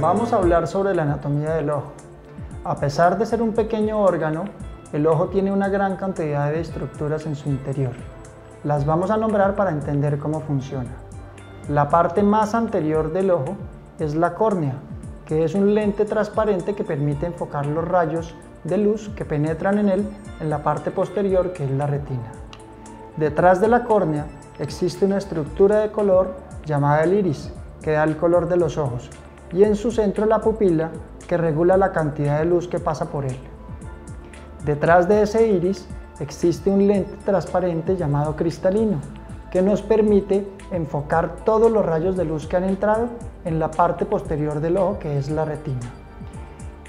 Vamos a hablar sobre la anatomía del ojo. A pesar de ser un pequeño órgano, el ojo tiene una gran cantidad de estructuras en su interior. Las vamos a nombrar para entender cómo funciona. La parte más anterior del ojo es la córnea, que es un lente transparente que permite enfocar los rayos de luz que penetran en él en la parte posterior que es la retina. Detrás de la córnea existe una estructura de color llamada el iris, que da el color de los ojos, y en su centro la pupila, que regula la cantidad de luz que pasa por él. Detrás de ese iris existe un lente transparente llamado cristalino, que nos permite enfocar todos los rayos de luz que han entrado en la parte posterior del ojo, que es la retina.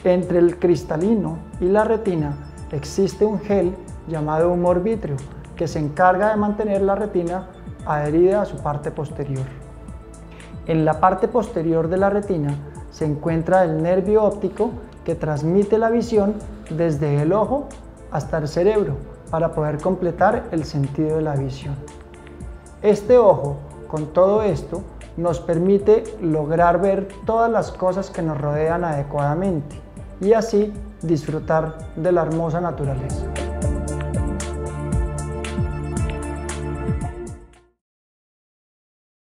Entre el cristalino y la retina existe un gel llamado humor vítreo, que se encarga de mantener la retina adherida a su parte posterior. En la parte posterior de la retina se encuentra el nervio óptico que transmite la visión desde el ojo hasta el cerebro para poder completar el sentido de la visión. Este ojo, con todo esto, nos permite lograr ver todas las cosas que nos rodean adecuadamente y así disfrutar de la hermosa naturaleza.